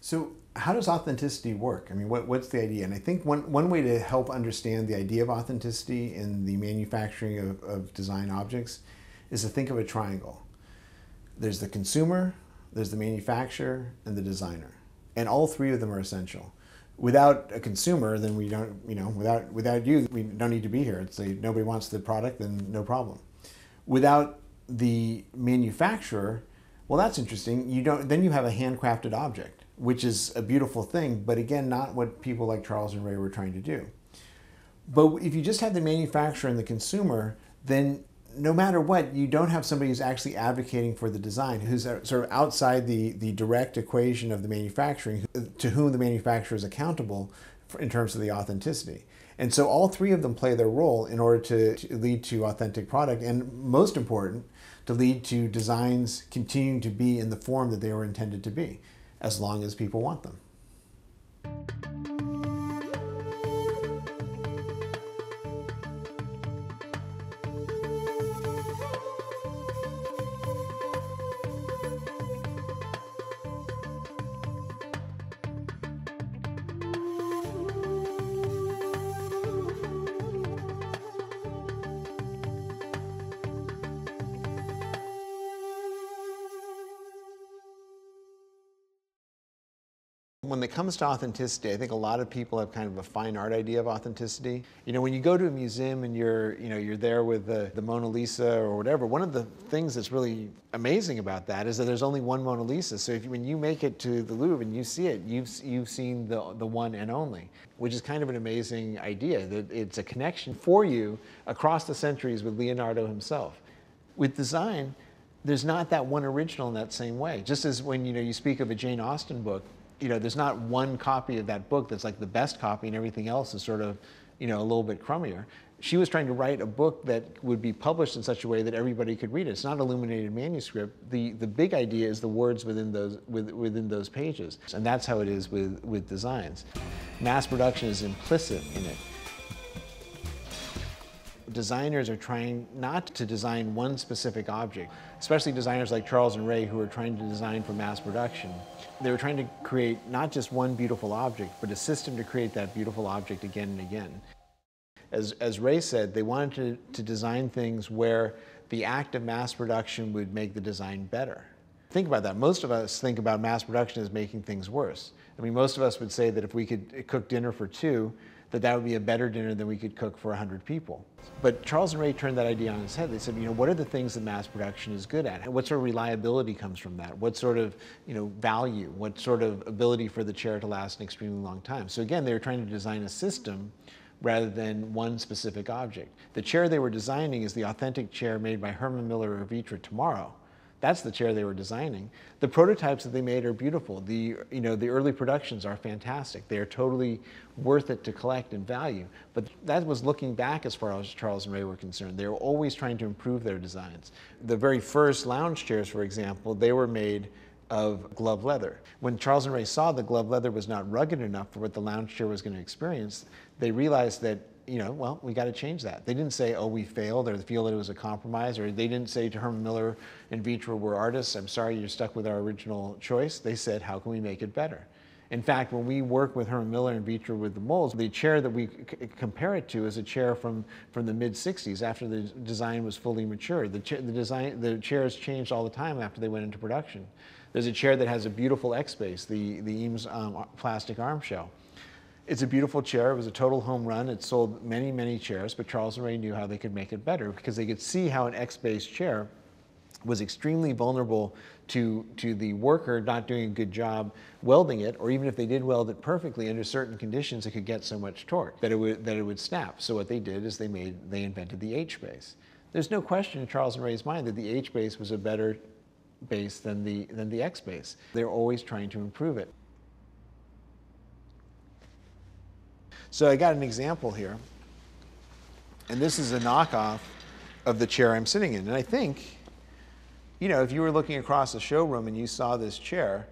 So, how does authenticity work? I mean, what, what's the idea? And I think one, one way to help understand the idea of authenticity in the manufacturing of, of design objects is to think of a triangle. There's the consumer, there's the manufacturer, and the designer. And all three of them are essential. Without a consumer, then we don't, you know, without, without you, we don't need to be here. It's like nobody wants the product, then no problem. Without the manufacturer, well, that's interesting. You don't, then you have a handcrafted object which is a beautiful thing, but again, not what people like Charles and Ray were trying to do. But if you just have the manufacturer and the consumer, then no matter what, you don't have somebody who's actually advocating for the design, who's uh, sort of outside the, the direct equation of the manufacturing, to whom the manufacturer is accountable in terms of the authenticity. And so all three of them play their role in order to, to lead to authentic product, and most important, to lead to designs continuing to be in the form that they were intended to be as long as people want them. When it comes to authenticity, I think a lot of people have kind of a fine art idea of authenticity. You know, when you go to a museum and you're, you know, you're there with the, the Mona Lisa or whatever, one of the things that's really amazing about that is that there's only one Mona Lisa. So if, when you make it to the Louvre and you see it, you've, you've seen the, the one and only, which is kind of an amazing idea that it's a connection for you across the centuries with Leonardo himself. With design, there's not that one original in that same way. Just as when you know you speak of a Jane Austen book, you know, there's not one copy of that book that's like the best copy and everything else is sort of, you know, a little bit crummier. She was trying to write a book that would be published in such a way that everybody could read it. It's not illuminated manuscript. The, the big idea is the words within those, with, within those pages. And that's how it is with, with designs. Mass production is implicit in it designers are trying not to design one specific object, especially designers like Charles and Ray who are trying to design for mass production. They were trying to create not just one beautiful object, but a system to create that beautiful object again and again. As, as Ray said, they wanted to, to design things where the act of mass production would make the design better. Think about that. Most of us think about mass production as making things worse. I mean, most of us would say that if we could cook dinner for two, that that would be a better dinner than we could cook for 100 people. But Charles and Ray turned that idea on its head. They said, you know, what are the things that mass production is good at? What sort of reliability comes from that? What sort of, you know, value? What sort of ability for the chair to last an extremely long time? So again, they were trying to design a system rather than one specific object. The chair they were designing is the authentic chair made by Herman Miller of Vitra tomorrow. That's the chair they were designing. The prototypes that they made are beautiful. The, you know, the early productions are fantastic. They are totally worth it to collect and value. But that was looking back as far as Charles and Ray were concerned. They were always trying to improve their designs. The very first lounge chairs, for example, they were made of glove leather. When Charles and Ray saw the glove leather was not rugged enough for what the lounge chair was going to experience, they realized that you know, well, we got to change that. They didn't say, oh, we failed, or feel that it was a compromise, or they didn't say to Herman Miller and Vitra, we're artists, I'm sorry you're stuck with our original choice. They said, how can we make it better? In fact, when we work with Herman Miller and Vitra with the molds, the chair that we compare it to is a chair from, from the mid 60s after the design was fully mature. The, cha the, design, the chairs changed all the time after they went into production. There's a chair that has a beautiful X base, the, the Eames um, plastic arm shell. It's a beautiful chair. It was a total home run. It sold many, many chairs, but Charles and Ray knew how they could make it better because they could see how an X-based chair was extremely vulnerable to, to the worker not doing a good job welding it, or even if they did weld it perfectly under certain conditions, it could get so much torque that it would, that it would snap. So what they did is they, made, they invented the H-base. There's no question in Charles and Ray's mind that the H-base was a better base than the, than the X-base. They're always trying to improve it. So I got an example here. And this is a knockoff of the chair I'm sitting in. And I think, you know, if you were looking across the showroom and you saw this chair,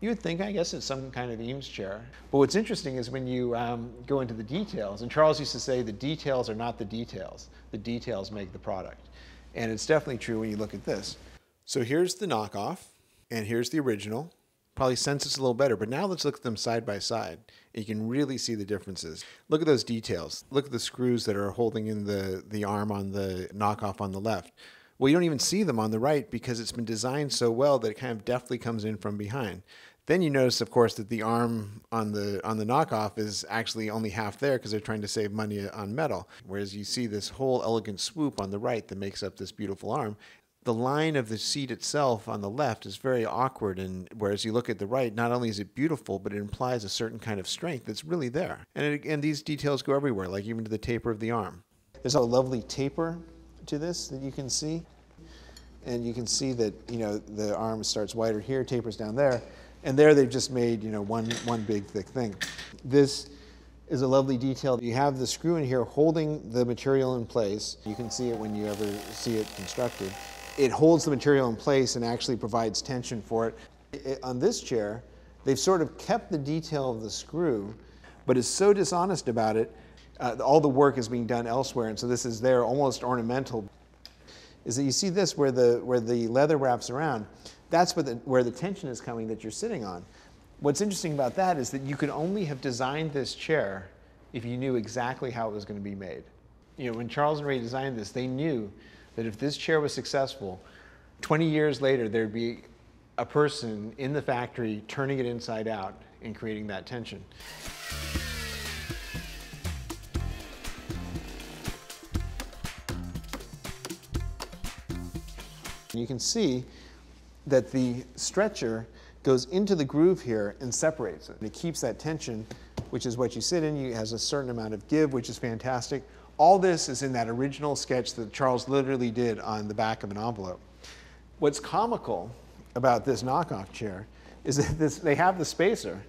you would think, I guess it's some kind of Eames chair. But what's interesting is when you um, go into the details, and Charles used to say the details are not the details, the details make the product. And it's definitely true when you look at this. So here's the knockoff, and here's the original. Probably sense a little better. But now let's look at them side by side. You can really see the differences. Look at those details. Look at the screws that are holding in the, the arm on the knockoff on the left. Well, you don't even see them on the right because it's been designed so well that it kind of deftly comes in from behind. Then you notice, of course, that the arm on the on the knockoff is actually only half there because they're trying to save money on metal. Whereas you see this whole elegant swoop on the right that makes up this beautiful arm. The line of the seat itself on the left is very awkward, and whereas you look at the right, not only is it beautiful, but it implies a certain kind of strength that's really there. And it, and these details go everywhere, like even to the taper of the arm. There's a lovely taper to this that you can see. And you can see that, you know, the arm starts wider here, tapers down there. And there they've just made, you know, one, one big thick thing. This is a lovely detail. You have the screw in here holding the material in place. You can see it when you ever see it constructed. It holds the material in place and actually provides tension for it. it on this chair, they've sort of kept the detail of the screw, but is so dishonest about it uh, all the work is being done elsewhere, and so this is there almost ornamental. Is that you see this where the where the leather wraps around? That's where the, where the tension is coming that you're sitting on. What's interesting about that is that you could only have designed this chair if you knew exactly how it was going to be made. You know, when Charles and Ray designed this, they knew that if this chair was successful, 20 years later there'd be a person in the factory turning it inside out and creating that tension. You can see that the stretcher goes into the groove here and separates it. It keeps that tension, which is what you sit in. It has a certain amount of give, which is fantastic. All this is in that original sketch that Charles literally did on the back of an envelope. What's comical about this knockoff chair is that this, they have the spacer.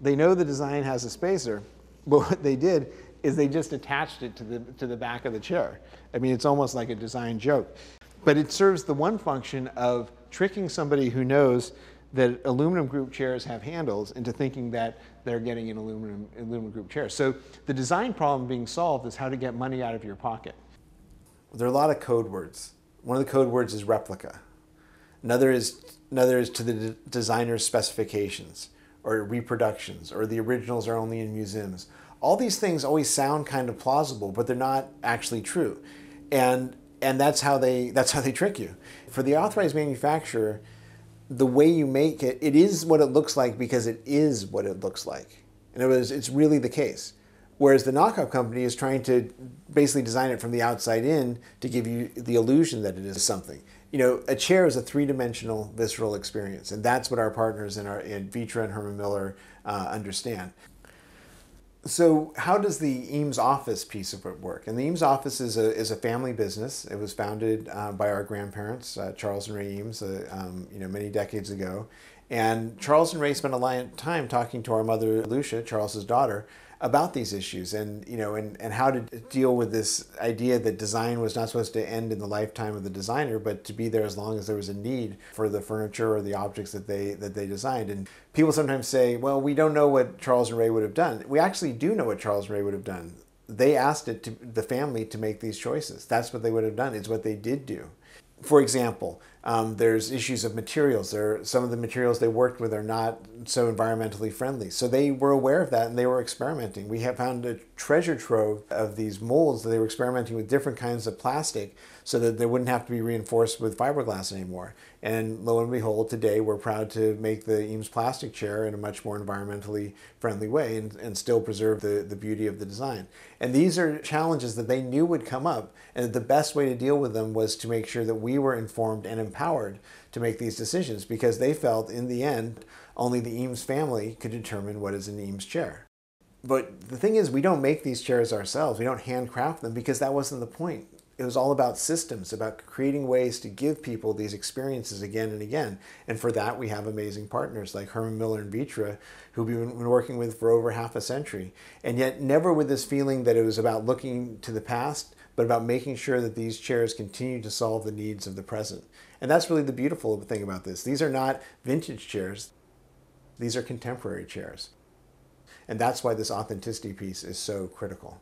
They know the design has a spacer, but what they did is they just attached it to the, to the back of the chair. I mean, it's almost like a design joke. But it serves the one function of tricking somebody who knows that aluminum group chairs have handles into thinking that they're getting an aluminum, aluminum group chair. So the design problem being solved is how to get money out of your pocket. There are a lot of code words. One of the code words is replica. Another is, another is to the designer's specifications or reproductions or the originals are only in museums. All these things always sound kind of plausible, but they're not actually true. And and that's how they that's how they trick you. For the authorized manufacturer, the way you make it, it is what it looks like because it is what it looks like. In other words, it's really the case. Whereas the knockoff company is trying to basically design it from the outside in to give you the illusion that it is something. You know, a chair is a three-dimensional visceral experience, and that's what our partners in our in Vitra and Herman Miller uh, understand. So, how does the Eames office piece of it work? And the Eames office is a, is a family business. It was founded uh, by our grandparents, uh, Charles and Ray Eames, uh, um, you know, many decades ago. And Charles and Ray spent a lot of time talking to our mother, Lucia, Charles's daughter, about these issues and you know and, and how to deal with this idea that design was not supposed to end in the lifetime of the designer but to be there as long as there was a need for the furniture or the objects that they that they designed. And people sometimes say well we don't know what charles and ray would have done. We actually do know what charles and ray would have done. They asked it to the family to make these choices. That's what they would have done. It's what they did do. For example, um, there's issues of materials. There, some of the materials they worked with are not so environmentally friendly. So they were aware of that and they were experimenting. We have found a treasure trove of these molds that they were experimenting with different kinds of plastic so that they wouldn't have to be reinforced with fiberglass anymore. And lo and behold, today we're proud to make the Eames plastic chair in a much more environmentally friendly way and, and still preserve the, the beauty of the design. And these are challenges that they knew would come up, and the best way to deal with them was to make sure that we were informed and empowered to make these decisions because they felt in the end only the Eames family could determine what is an Eames chair. But the thing is, we don't make these chairs ourselves. We don't handcraft them because that wasn't the point it was all about systems, about creating ways to give people these experiences again and again. And for that, we have amazing partners like Herman Miller and Vitra, who we've been working with for over half a century. And yet, never with this feeling that it was about looking to the past, but about making sure that these chairs continue to solve the needs of the present. And that's really the beautiful thing about this. These are not vintage chairs, these are contemporary chairs. And that's why this authenticity piece is so critical.